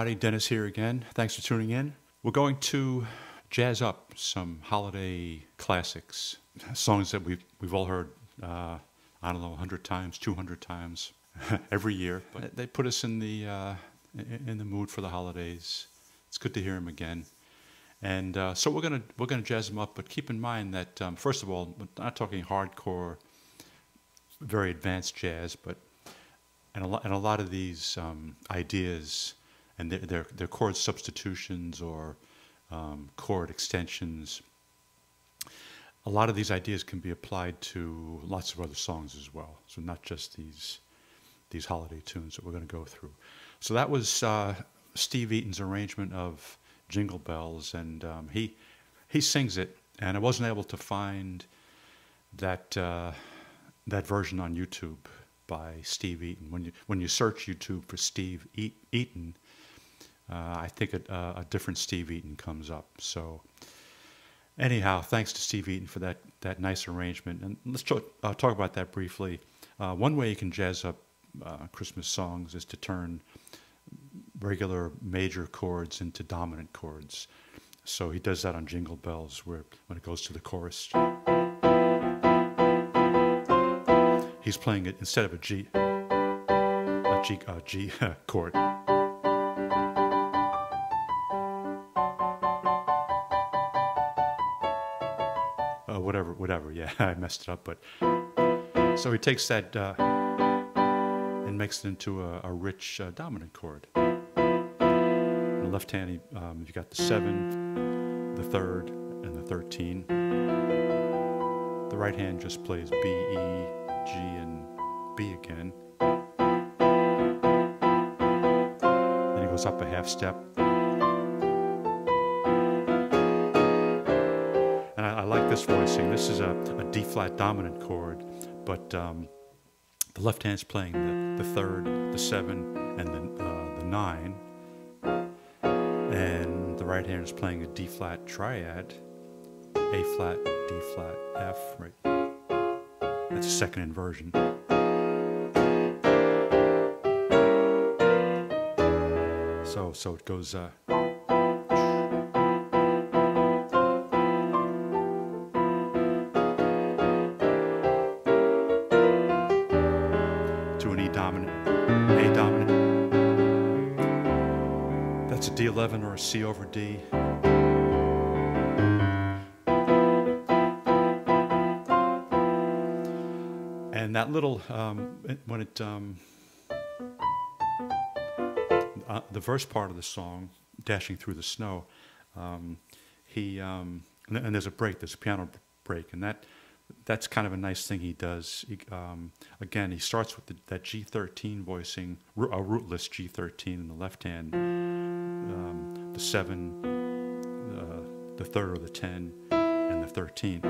Everybody. Dennis here again. Thanks for tuning in. We're going to jazz up some holiday classics, songs that we've, we've all heard, uh, I don't know, 100 times, 200 times every year. But they put us in the, uh, in the mood for the holidays. It's good to hear them again. And uh, so we're gonna we're gonna jazz them up, but keep in mind that um, first of all, we're not talking hardcore, very advanced jazz, but and a lot and a lot of these um, ideas and their, their, chord substitutions or um, chord extensions. A lot of these ideas can be applied to lots of other songs as well. So not just these these holiday tunes that we're going to go through. So that was uh, Steve Eaton's arrangement of Jingle Bells, and um, he he sings it. And I wasn't able to find that uh, that version on YouTube by Steve Eaton. When you when you search YouTube for Steve Eaton, uh, I think a, a, different Steve Eaton comes up. So, anyhow, thanks to Steve Eaton for that, that nice arrangement. And let's talk, uh, talk about that briefly. Uh, one way you can jazz up uh, Christmas songs is to turn regular major chords into dominant chords. So he does that on Jingle Bells, where when it goes to the chorus, he's playing it instead of a G, a G, a G chord. Whatever, whatever. Yeah, I messed it up, but so he takes that uh, and makes it into a, a rich uh, dominant chord. On the left hand, um, you got the seven, the third, and the thirteen. The right hand just plays B, E, G, and B again. Then he goes up a half step. This voicing. This is a, a D flat dominant chord, but um, the left hand's playing the, the third, the seven, and the, uh, the nine, and the right hand is playing a D flat triad, A flat, D flat, F. Right. That's a second inversion. So so it goes. Uh, D11 or a C over D. And that little, um, when it, um, uh, the verse part of the song, Dashing Through the Snow, um, he, um, and there's a break, there's a piano break, and that, that's kind of a nice thing he does. He, um, again, he starts with the, that G13 voicing, a rootless G13 in the left hand, the seven, uh, the third or the ten, and the thirteen.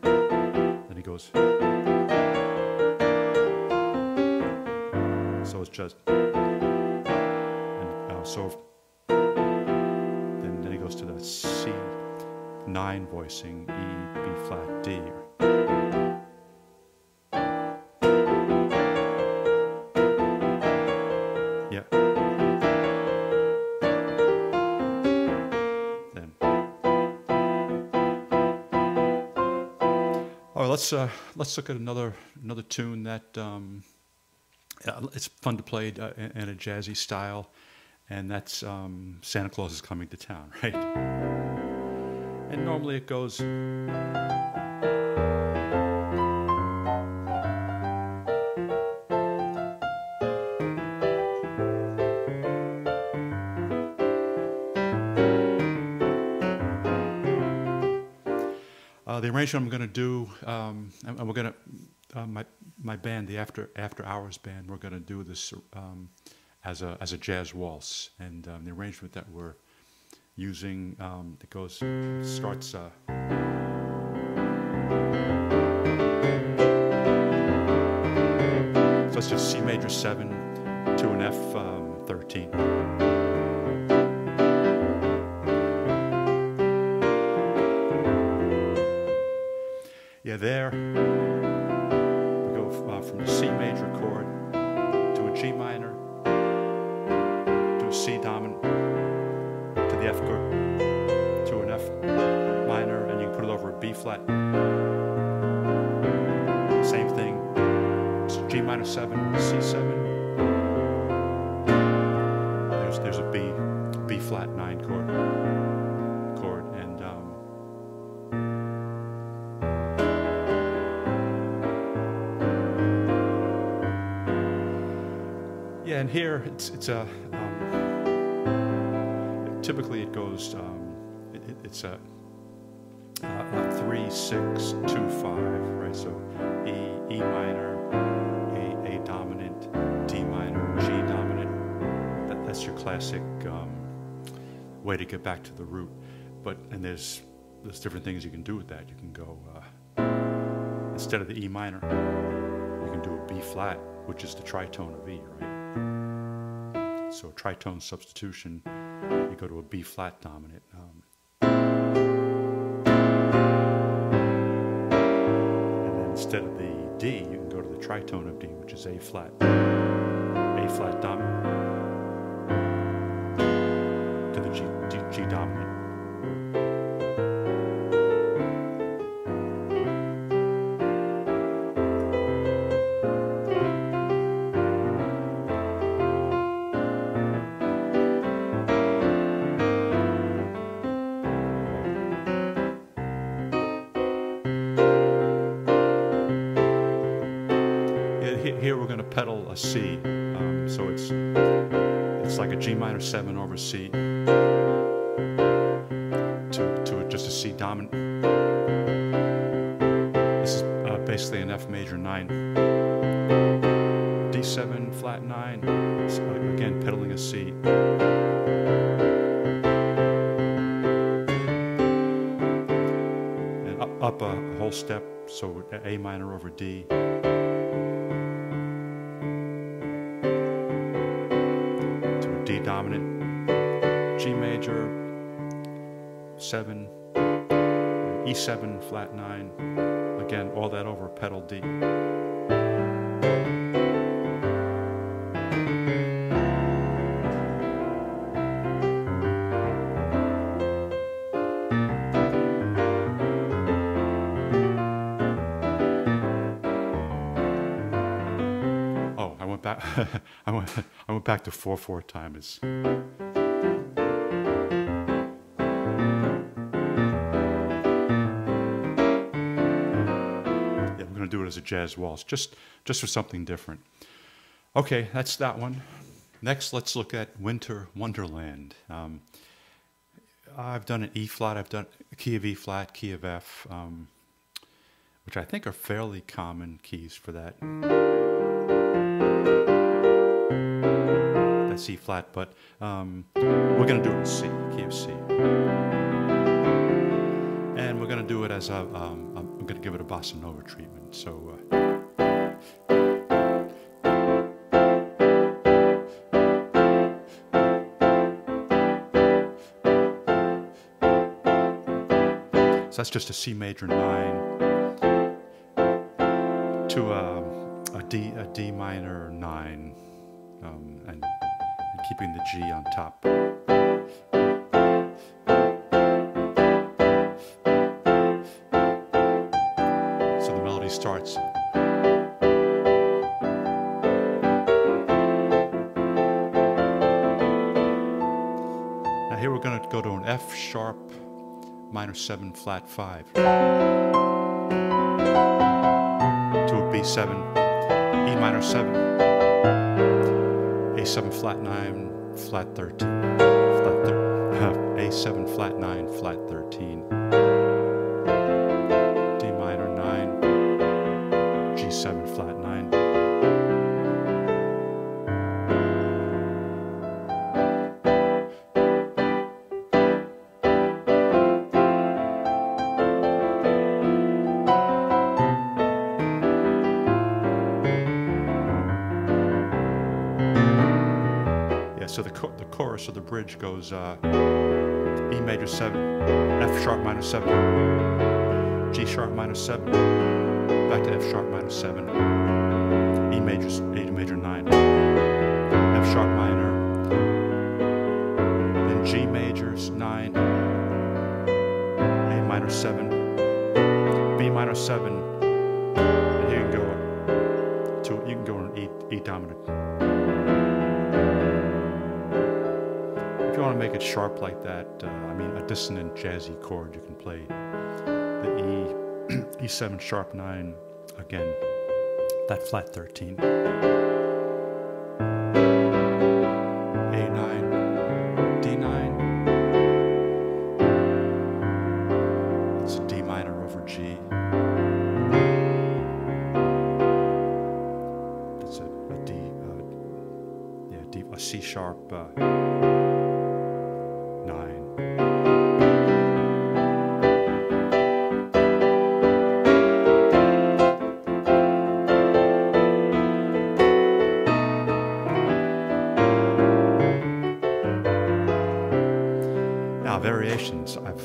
Then he goes. So it's just. And, uh, so then, then he goes to that C nine voicing E B flat D. let's uh, let's look at another another tune that um, uh, it's fun to play uh, in, a jazzy style, and that's um, Santa Claus is coming to town, right? And normally it goes. uh, the arrangement I'm going to do, um, and, we're going to, uh, my, my band, the After, After Hours band, we're going to do this um, as, a, as a jazz waltz. And um, the arrangement that we're using, um, that goes, starts. Uh, so it's just C major 7 to an F um, 13. C7. There's, there's a B, B flat 9 chord. chord and um, Yeah, and here it's, it's a, um, typically it goes, um, it, it's a, uh, three, six, two, five, right? So E, E minor, classic um, way to get back to the root but and there's there's different things you can do with that you can go uh, instead of the E minor you can do a B flat which is the tritone of E right so tritone substitution, you go to a B flat dominant. Um, and then instead of the D, you can go to the tritone of D, which is A flat. A flat dominant pedal a C, um, so it's it's like a G minor seven over C to to just a C dominant. This is uh, basically an F major nine, D7 flat nine. So again, pedaling a C. And up, up a whole step, so A minor over D. major, seven, E7 flat nine. Again, all that over pedal D. Oh, I went back. I went. I went back to four four time. It's as a jazz waltz, just just for something different. Okay, that's that one. Next, let's look at Winter Wonderland. Um, I've done an E flat. I've done a key of E flat, key of F, um, which I think are fairly common keys for that. That's C flat, but um, we're going to do it in C, key of C. And we're going to do it as a, um, going to give it a bossa nova treatment. So. Uh, that's just a C major nine to a, a D a D minor nine, um, and, and keeping the G on top. 7 flat 5 to a B7 E minor 7 A7 flat 9 flat 13 flat thir uh, A7 flat 9 flat 13 chorus the bridge goes uh, E major 7, F sharp minor 7, G sharp minor 7, back to F sharp minor 7, E major, A major 9, F sharp minor, then G majors 9, A minor 7, B minor 7, and here you can go to, you can go in E, E dominant. You want to make it sharp like that, uh, I mean a dissonant jazzy chord, you can play the E E7 sharp 9 again, that flat 13.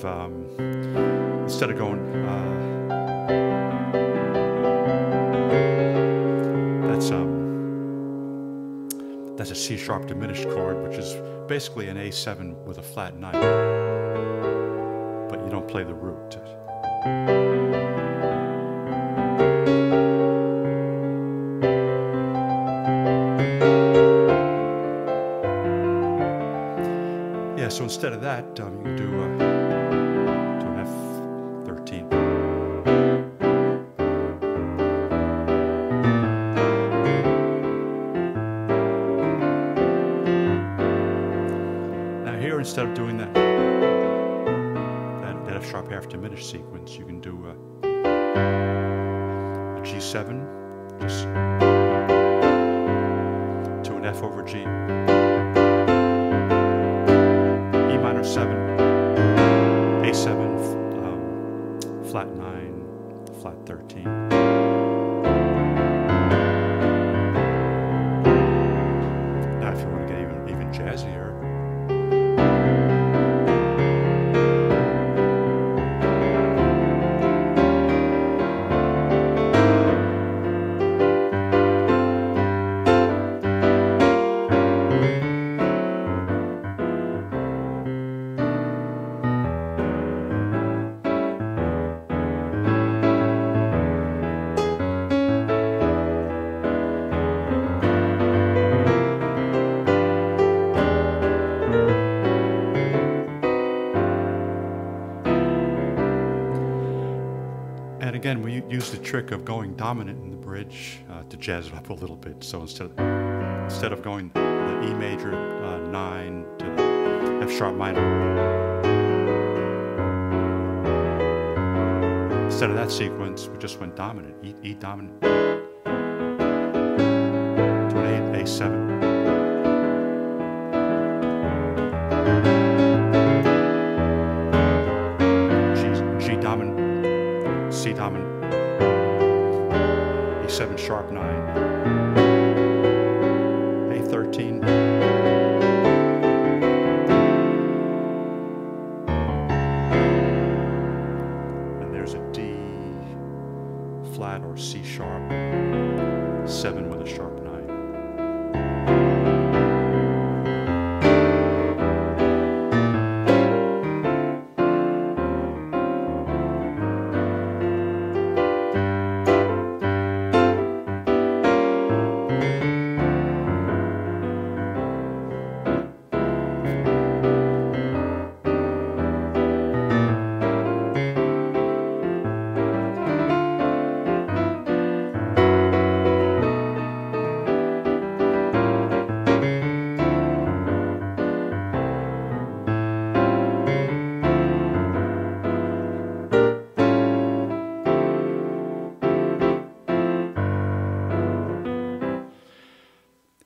Um, instead of going. Uh, that's um, that's a C sharp diminished chord, which is basically an A7 with a flat nine, but you don't play the root. Yeah, so instead of that, um, you can do, uh, flat 9, flat 13. Trick of going dominant in the bridge uh, to jazz it up a little bit. So instead of, instead of going the E major uh, 9 to the F sharp minor, instead of that sequence, we just went dominant, E, e dominant to an A, A7. Sharp 9,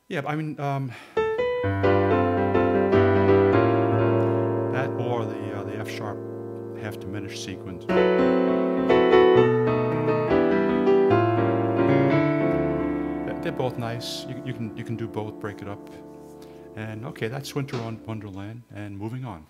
Yeah, I mean, um, that or the uh, the F sharp half diminished sequence. They're both nice. You, you can you can do both. Break it up. And okay, that's Winter on Wonderland. And moving on.